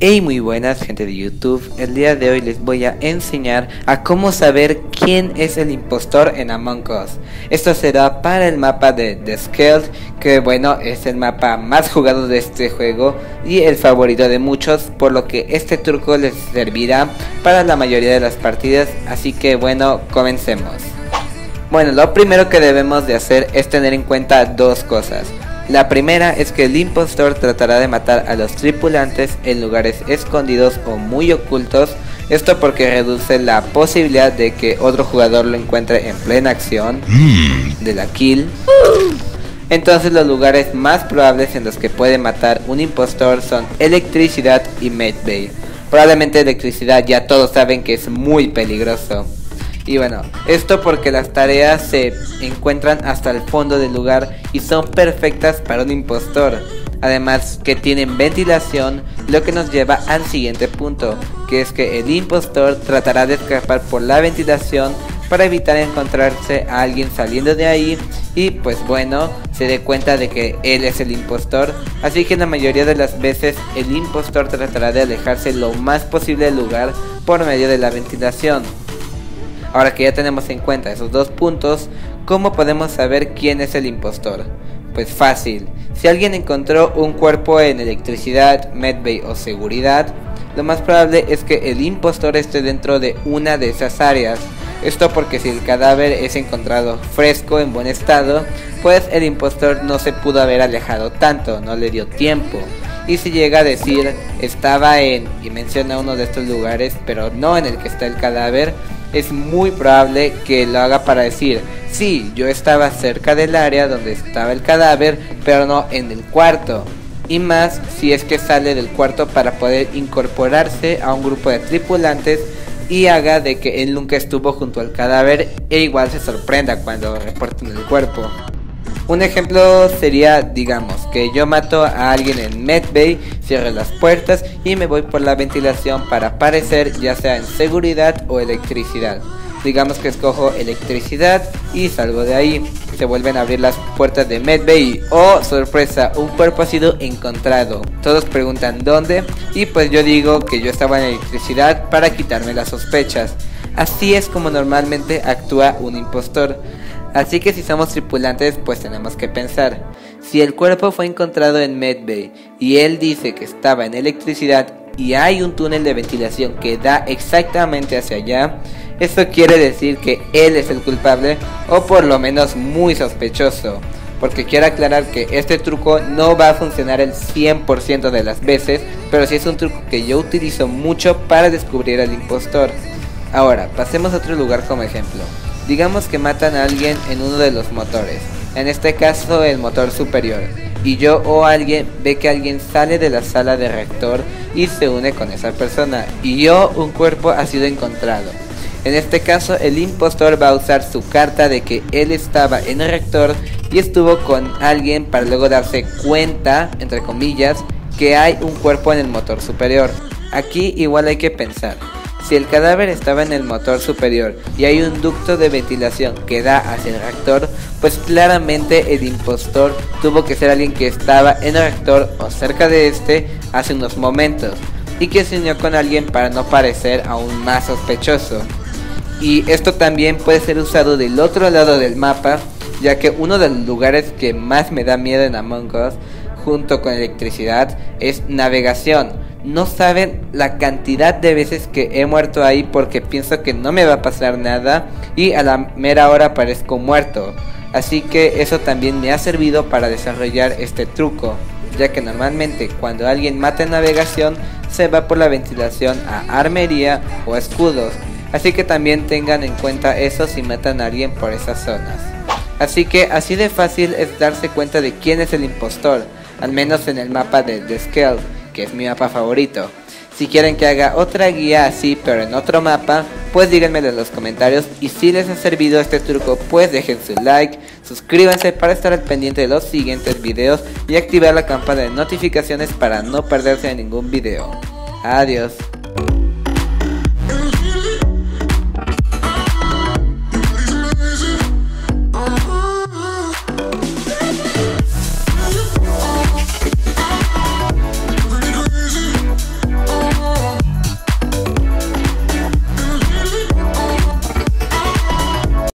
Hey muy buenas gente de YouTube, el día de hoy les voy a enseñar a cómo saber quién es el impostor en Among Us. Esto será para el mapa de The Scaled, que bueno es el mapa más jugado de este juego y el favorito de muchos, por lo que este truco les servirá para la mayoría de las partidas, así que bueno, comencemos. Bueno, lo primero que debemos de hacer es tener en cuenta dos cosas. La primera es que el impostor tratará de matar a los tripulantes en lugares escondidos o muy ocultos, esto porque reduce la posibilidad de que otro jugador lo encuentre en plena acción mm. de la kill. Entonces los lugares más probables en los que puede matar un impostor son electricidad y medbay. Probablemente electricidad ya todos saben que es muy peligroso. Y bueno, esto porque las tareas se encuentran hasta el fondo del lugar y son perfectas para un impostor. Además que tienen ventilación, lo que nos lleva al siguiente punto, que es que el impostor tratará de escapar por la ventilación para evitar encontrarse a alguien saliendo de ahí y pues bueno, se dé cuenta de que él es el impostor, así que la mayoría de las veces el impostor tratará de alejarse lo más posible del lugar por medio de la ventilación. Ahora que ya tenemos en cuenta esos dos puntos, ¿cómo podemos saber quién es el impostor? Pues fácil, si alguien encontró un cuerpo en electricidad, medbay o seguridad, lo más probable es que el impostor esté dentro de una de esas áreas. Esto porque si el cadáver es encontrado fresco, en buen estado, pues el impostor no se pudo haber alejado tanto, no le dio tiempo. Y si llega a decir estaba en y menciona uno de estos lugares, pero no en el que está el cadáver, es muy probable que lo haga para decir, sí, yo estaba cerca del área donde estaba el cadáver, pero no en el cuarto. Y más si es que sale del cuarto para poder incorporarse a un grupo de tripulantes y haga de que él nunca estuvo junto al cadáver e igual se sorprenda cuando reporten el cuerpo. Un ejemplo sería, digamos, que yo mato a alguien en Medbay, cierro las puertas y me voy por la ventilación para aparecer ya sea en seguridad o electricidad. Digamos que escojo electricidad y salgo de ahí. Se vuelven a abrir las puertas de Medbay oh sorpresa, un cuerpo ha sido encontrado. Todos preguntan dónde y pues yo digo que yo estaba en electricidad para quitarme las sospechas. Así es como normalmente actúa un impostor. Así que si somos tripulantes, pues tenemos que pensar. Si el cuerpo fue encontrado en Medbay y él dice que estaba en electricidad y hay un túnel de ventilación que da exactamente hacia allá, eso quiere decir que él es el culpable o por lo menos muy sospechoso. Porque quiero aclarar que este truco no va a funcionar el 100% de las veces, pero sí es un truco que yo utilizo mucho para descubrir al impostor. Ahora, pasemos a otro lugar como ejemplo. Digamos que matan a alguien en uno de los motores, en este caso el motor superior, y yo o alguien ve que alguien sale de la sala de reactor y se une con esa persona, y yo un cuerpo ha sido encontrado. En este caso el impostor va a usar su carta de que él estaba en el reactor y estuvo con alguien para luego darse cuenta, entre comillas, que hay un cuerpo en el motor superior. Aquí igual hay que pensar. Si el cadáver estaba en el motor superior y hay un ducto de ventilación que da hacia el reactor, pues claramente el impostor tuvo que ser alguien que estaba en el reactor o cerca de este hace unos momentos y que se unió con alguien para no parecer aún más sospechoso. Y esto también puede ser usado del otro lado del mapa, ya que uno de los lugares que más me da miedo en Among Us, junto con electricidad, es navegación no saben la cantidad de veces que he muerto ahí porque pienso que no me va a pasar nada y a la mera hora parezco muerto. Así que eso también me ha servido para desarrollar este truco, ya que normalmente cuando alguien mata en navegación se va por la ventilación a armería o escudos. Así que también tengan en cuenta eso si matan a alguien por esas zonas. Así que así de fácil es darse cuenta de quién es el impostor, al menos en el mapa de The Scale que es mi mapa favorito. Si quieren que haga otra guía así pero en otro mapa, pues díganmelo en los comentarios y si les ha servido este truco pues dejen su like, suscríbanse para estar al pendiente de los siguientes videos y activar la campana de notificaciones para no perderse de ningún video. Adiós.